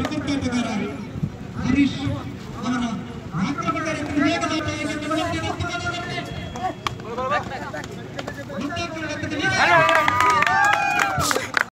ಕೃತಜ್ಞತೆ ಹರೀಶ್ ಅವರ ಮಾತೃಮಂಡಳಿ